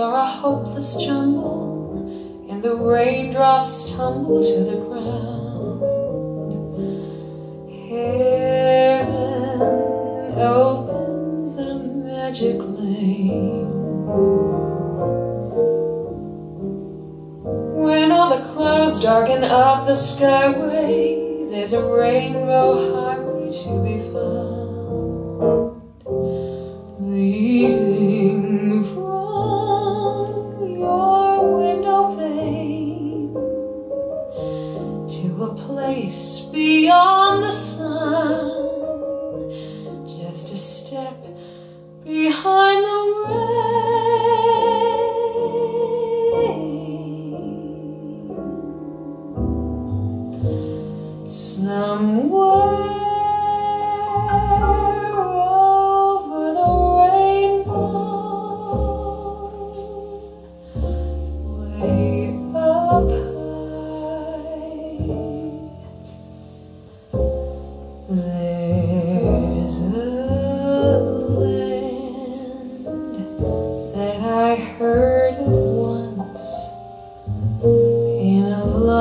are a hopeless jumble and the raindrops tumble to the ground, heaven opens a magic lane. When all the clouds darken up the skyway, there's a rainbow highway to be found, step behind the rain.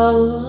A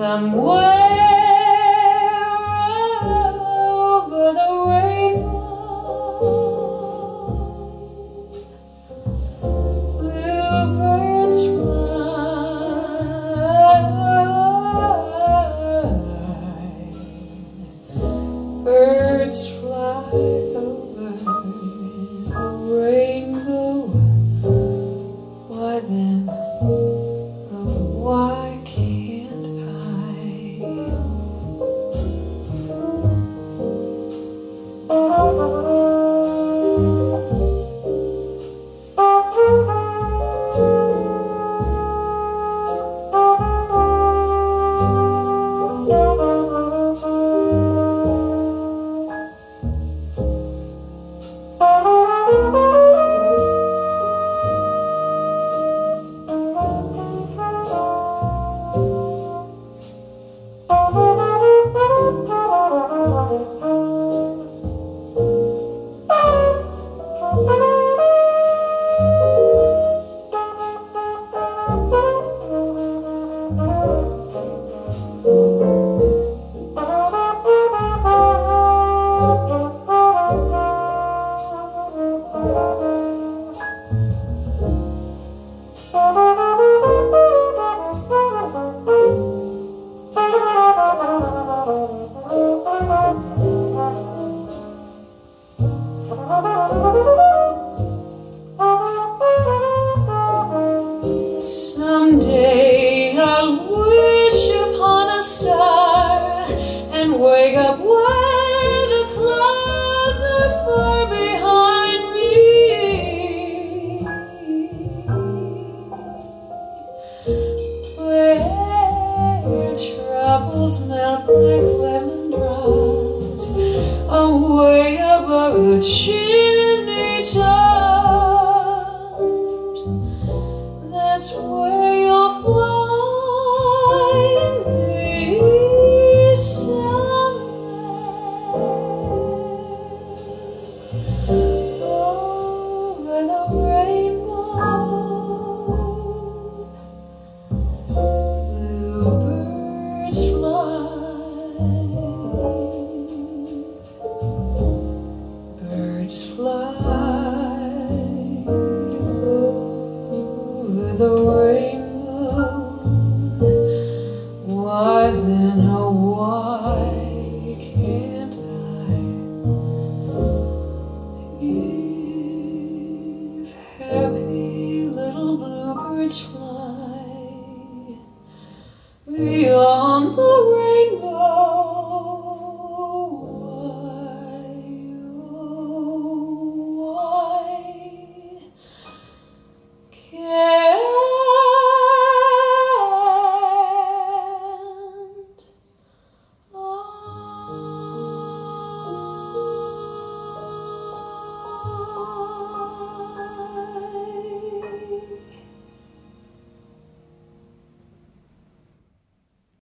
Somewhere 过去。